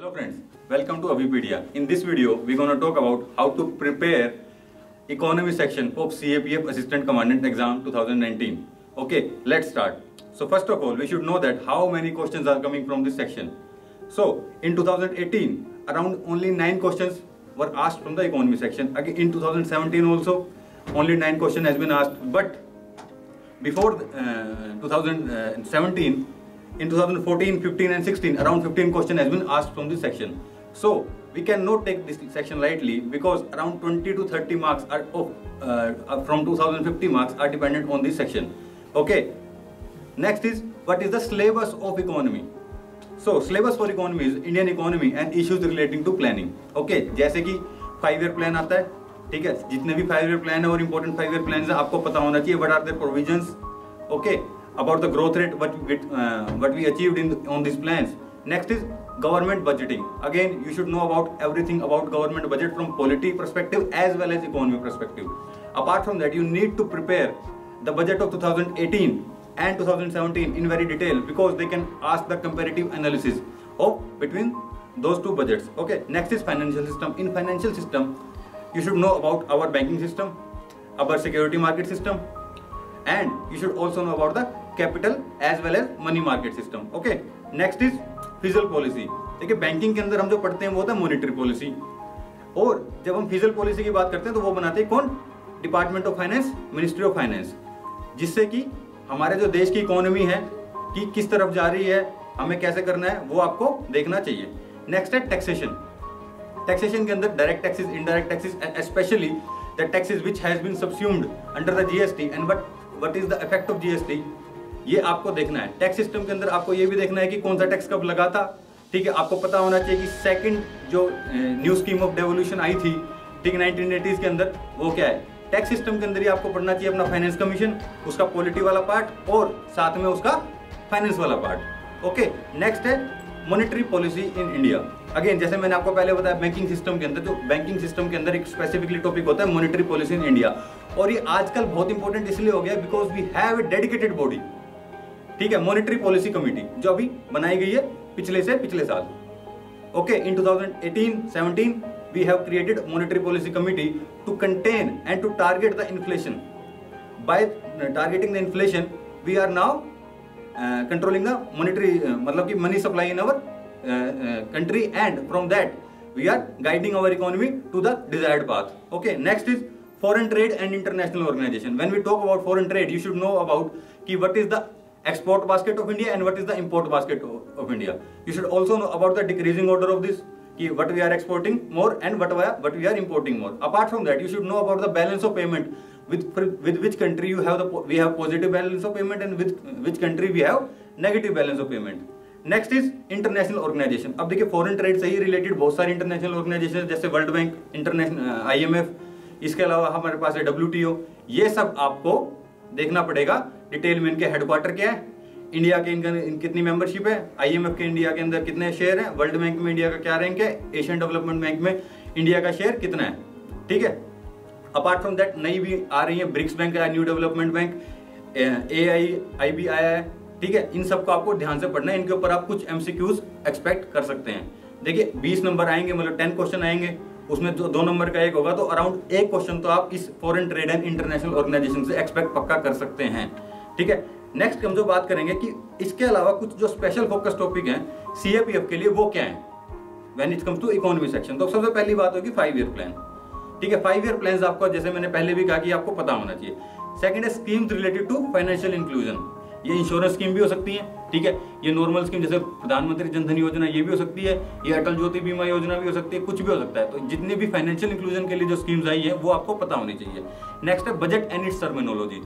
Hello friends, welcome to Avipedia. In this video, we're going to talk about how to prepare economy section of CAPF Assistant Commandant Exam 2019. Okay, let's start. So first of all, we should know that how many questions are coming from this section. So in 2018, around only 9 questions were asked from the economy section. Again, in 2017 also, only 9 questions has been asked. But before uh, 2017, in 2014, 15 and 16, around 15 question has been asked from this section. So we cannot take this section lightly because around 20 to 30 marks are of, uh, from 2050 marks are dependent on this section. Okay. Next is what is the syllabus of economy? So syllabus for economy is Indian economy and issues relating to planning okay जैसे कि five year plan आता है ठीक है जितने भी five year plan है और इंपॉर्टेंट फाइव ईयर प्लान है आपको पता होना चाहिए what are there provision okay about the growth rate what we, uh, what we achieved in on these plans. Next is government budgeting. Again, you should know about everything about government budget from polity perspective as well as economy perspective. Apart from that, you need to prepare the budget of 2018 and 2017 in very detail because they can ask the comparative analysis of between those two budgets. Okay, next is financial system. In financial system, you should know about our banking system, our security market system, and you should also know about the capital as well as money market system, okay? Next is physical policy देखिए banking के अंदर हम जो पढ़ते हैं वो होता है मॉनिटरी पॉलिसी और जब हम फ़िज़िकल पॉलिसी की बात करते हैं तो वो बनाते हैं कौन? Department of finance ministry of finance जिससे कि हमारे जो देश की इकोनॉमी है, कि किस तरफ़ जा रही है, हमें कैसे करना है, वो आपको देखना चाहिए। नेक्स्ट है टैक्सेशन टैक्सेशन के अंदर direct taxes indirect taxes specially the taxes which has been subsumed under the GST and but what is the effect of GST ये आपको देखना है। टैक्स सिस्टम के अंदर आपको ये भी देखना है कि कौन सा टैक्स कब लगा था। ठीक है, आपको पता होना चाहिए कि सेकंड जो न्यू स्कीम ऑफ़ डेवोल्यूशन आई थी, ठीक नाइनटीन के अंदर, वो क्या है? टैक्स सिस्टम के अंदर ही आपको पढ़ना चाहिए अपना फाइनेंस कमीशन उसका पॉलिटी वाला पार्ट और साथ में उसका फाइनेंस वाला पार्ट ओके नेक्स्ट है monetary policy in India again जैसे मैंने आपको पहले बताया बैंकिंग सिस्टम के अंदर जो बैंकिंग सिस्टम के अंदर एक स्पेसिफिकली टॉपिक होता है मॉनिटरी पॉलिसी इन इंडिया और ये आजकल बहुत इंपॉर्टेंट इसलिए हो गया because we have a dedicated body ठीक है मॉनेटरी पॉलिसी कमेटी जो अभी बनाई गई है पिछले से पिछले साल। Okay in 2018 17 we have created monetary policy committee to contain and to target the inflation by targeting the inflation we are now controlling the monetary मतलब कि money supply in our country and from that we are guiding our economy to the desired path okay next is foreign trade and international organisation when we talk about foreign trade you should know about key what is the export basket of india and what is the import basket of, india you should also know about the decreasing order of this what we are exporting more and what we are, what we are importing more. Apart from that, you should know about the balance of payment. With, with which country you have the we have positive balance of payment and with which country we have negative balance of payment. Next is international organisation अब देखिए foreign trade से ही related बहुत सारी international organisation जैसे world bank international IMF इसके अलावा हमारे पास है डब्ल्यू ये सब आपको देखना पड़ेगा डिटेल में इनके हेडक्वार्टर क्या है? इंडिया के इनका, कितनी मेंबरशिप है? आईएमएफ के इंडिया के अंदर कितने शेयर हैं? वर्ल्ड बैंक में इंडिया का क्या रैंक है? एशियन डेवलपमेंट बैंक में इंडिया का शेयर कितना है? ठीक है? अपार्ट फ्रॉम दैट नई भी आ रही है ब्रिक्स बैंक है new development bank A I I B आया है ठीक है? इन सबको आपको ध्यान से पढ़ना है। इनके ऊपर आप कुछ एमसीक्यूज एक्सपेक्ट कर सकते हैं। देखिए 20 नंबर आएँगे मतलब टेन क्वेश्चन आएँगे। उसमें जो दो नंबर का एक होगा तो अराउंड एक क्वेश्चन तो आप इस foreign trade and international organisation से एक्सपेक्ट पक्का कर सकते हैं। ठीक है? नेक्स्ट हम जो बात करेंगे कि इसके अलावा कुछ जो स्पेशल फोकस टॉपिक हैं सीएपीएफ के लिए वो क्या है? When it comes to economy section तो सबसे पहली बात होगी फाइव ईयर प्लान ठीक है? फाइव ईयर प्लान आपको, जैसे मैंने पहले भी कहा कि आपको पता होना चाहिए। सेकंड है schemes related to financial inclusion ये इंश्योरेंस स्कीम भी हो सकती है, ठीक है? ये नॉर्मल स्कीम जैसे प्रधानमंत्री जनधन योजना, ये भी हो सकती है। ये अटल ज्योति बीमा योजना भी हो सकती है, कुछ भी हो सकता है। तो जितनी भी फाइनेंशियल इंक्लूजन के लिए जो स्कीम्स आई है, वो आपको पता होनी चाहिए। नेक्स्ट है budget and its terminology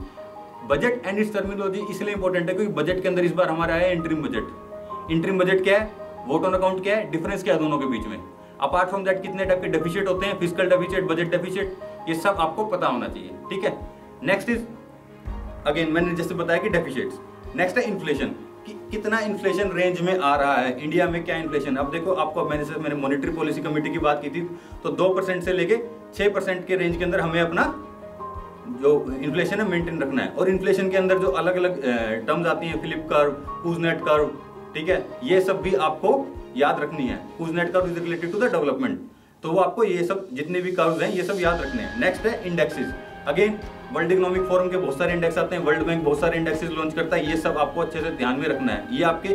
budget and its terminology इसलिए इंपॉर्टेंट है क्योंकि बजट के अंदर इस बार हमारा आया इंटरिम बजट इंटरिम बजट क्या है? वोट ऑन अकाउंट क्या है? डिफरेंस क्या है दोनों के बीच में? अपार्ट फ्रॉम दैट कितने टाइप के डेफिशिएट होते हैं? फ़िज़िकल डेफिशिएट बजट डेफिशिएट ये सब आपको पता होना चाहिए, ठीक है? नेक्स्ट इज़ अगेन मैंने जैसे बताया कि डेफिशिएट्स नेक्स्ट है इन्फ्लेशन कि कितना इन्फ्लेशन रेंज में आ रहा है? इंडिया में क्या इन्फ्लेशन अब देखो, आपको मैंने से मैंने मॉनिटरी पॉलिसी कमेटी की बात की थी तो दो परसेंट से लेके छह परसेंट के रेंज के अंदर हमें अपना जो इन्फ्लेशन है मेंटेन रखना है। और इन्फ्लेशन के अंदर जो अलग अलग टर्म्स आती हैं फिलिप कर्व पूजनेट कर्व ठीक है? ये सब भी आपको याद रखनी है। Kuznets curve is related to the development तो वो आपको ये सब, जितने भी कर्व्स हैं, ये सब याद रखने हैं। नेक्स्ट है indexes again world economic forum के बहुत सारे इंडेक्स आते हैं वर्ल्ड बैंक बहुत सारे इंडेक्सेस लॉन्च करता है, ये सब आपको अच्छे से ध्यान में रखना है। ये आपके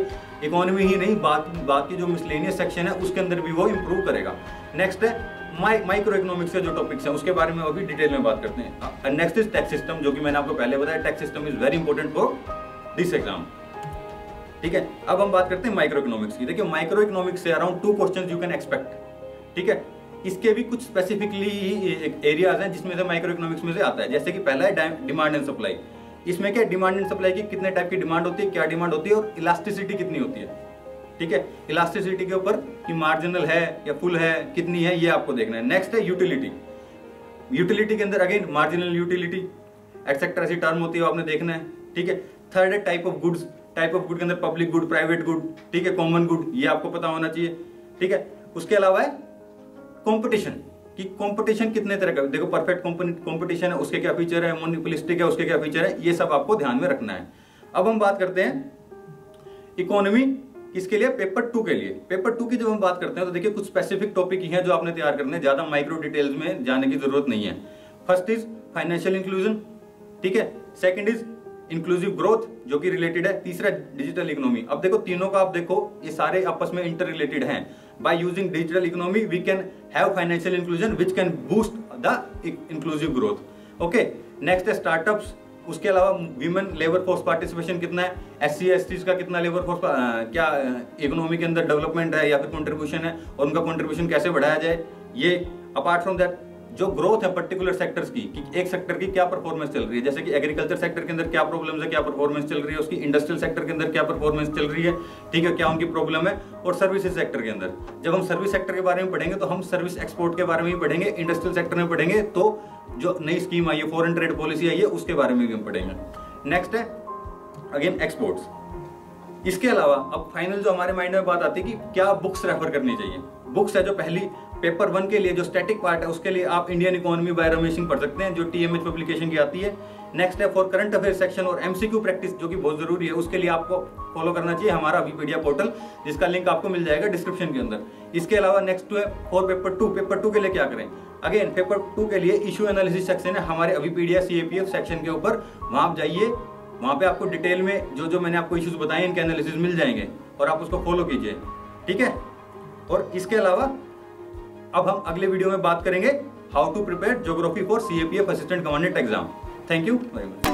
इकोनॉमी ही नहीं, बात बाकी जो मिसलेनियस सेक्शन है, उसके अंदर भी वो इंप्रूव करेगा। नेक्स्ट है माइक्रो इकोनॉमिक्स के जो टॉपिक्स हैं, उसके बारे में अभी डिटेल में बात करते हैं। नेक्स्ट इज़ टैक्स सिस्टम जो कि मैंने आपको पहले बताया tax system is very important for this exam ठीक है? अब हम बात करते हैं माइक्रो इकोनॉमिक्स की। देखिए माइक्रो इकोनॉमिक्स से around two question you can expect ठीक है? इसके भी कुछ स्पेसिफिकली एरियाज़ हैं जिसमें से माइक्रो इकोनॉमिक्स में से आता है। जैसे कि पहला है डिमांड एंड सप्लाई इसमें क्या डिमांड एंड सप्लाई की कितने टाइप की डिमांड होती है, क्या डिमांड होती है, और इलास्टिसिटी कितनी होती है? ठीक है? इलास्टिसिटी के ऊपर कि मार्जिनल है या फुल है, कितनी है, ये आपको देखना है। नेक्स्ट है यूटिलिटी यूटिलिटी के अंदर अगेन मार्जिनल यूटिलिटी एक्सेक्टर ऐसी टर्म होती है आपने देखना है। ठीक है? थर्ड है type of goods type of good के अंदर पब्लिक गुड प्राइवेट गुड ठीक है? कॉमन गुड ये आपको पता होना चाहिए। ठीक है? उसके अलावा है कॉम्पिटिशन कि कंपटीशन कितने तरह का, देखो परफेक्ट कंपटीशन है, उसके क्या फीचर है मोनिपोलिस्टिक है, उसके क्या फीचर है, ये सब आपको ध्यान में रखना है। अब हम बात करते हैं इकोनॉमी किसके लिए? पेपर टू के लिए। पेपर टू की जब हम बात करते हैं तो देखिए, कुछ स्पेसिफिक टॉपिक ही हैं जो आपने तैयार करने ज़्यादा माइक्रो डिटेल्स में जाने की ज़रूरत नहीं है। फ़र्स्ट इज़ फाइनेंशियल इंक्लूजन ठीक है? सेकंड इज़ इंक्लूसिव ग्रोथ जो कि रिलेटेड है। तीसरा डिजिटल इकोनॉमी अब देखो, तीनों का आप देखो, ये सारे आपस में इंटर रिलेटेड हैं। By using digital economy we can have financial inclusion which can boost the inclusive growth okay next है स्टार्टअप्स उसके अलावा वीमेन लेबर फोर्स पार्टिसिपेशन कितना है? एस सी एस का कितना लेबर फोर्स क्या इकोनॉमी के अंदर डेवलपमेंट है या फिर कंट्रीब्यूशन है? और उनका कंट्रीब्यूशन कैसे बढ़ाया जाए? ये अपार्ट फ्रॉम दैट जो ग्रोथ है पर्टिकुलर सेक्टर्स की, कि एक सेक्टर की क्या परफॉर्मेंस चल रही है? जैसे कि एग्रीकल्चर सेक्टर के अंदर क्या प्रॉब्लम है, क्या परफॉर्मेंस चल रही है? उसकी इंडस्ट्रियल सेक्टर के अंदर क्या परफॉर्मेंस चल रही है? ठीक है, क्या उनकी प्रॉब्लम है? और सर्विसेज़ सेक्टर के अंदर। जब हम सर्विस सेक्टर के बारे में पढ़ेंगे तो हम सर्विस एक्सपोर्ट के बारे में भी पढ़ेंगे इंडस्ट्रियल सेक्टर में पढ़ेंगे तो जो नई स्कीम आई है फॉरन ट्रेड पॉलिसी आई है, उसके बारे में भी हम पढ़ेंगे। नेक्स्ट है अगेन एक्सपोर्ट्स इसके अलावा, अब फाइनल जो हमारे माइंड में बात आती है कि क्या बुक्स रेफर करनी चाहिए? बुक्स है जो पहली पेपर वन के लिए, जो स्टैटिक पार्ट है, उसके लिए आप Indian economy by Ramesh Singh पढ़ सकते हैं, जो टीएमएच पब्लिकेशन की आती है। नेक्स्ट है फॉर करंट अफेयर सेक्शन और एमसीक्यू प्रैक्टिस जो कि बहुत ज़रूरी है, उसके लिए आपको फॉलो करना चाहिए हमारा विपीडिया पोर्टल जिसका लिंक आपको मिल जाएगा डिस्क्रिप्शन के अंदर। इसके अलावा नेक्स्ट है for paper two paper two के लिए क्या करें? अगेन पेपर टू के लिए इशू एनालिसिस सेक्शन है हमारे अभिपीडिया सी सेक्शन के ऊपर। वहाँ आप जाइए, वहाँ पे आपको डिटेल में जो जो मैंने आपको इश्यूज़ बताए इनके एनालिसिस मिल जाएँगे और आप उसको फॉलो कीजिए। ठीक है? और इसके अलावा, अब हम अगले वीडियो में बात करेंगे how to prepare geography for CAPF assistant commandant exam thank you very much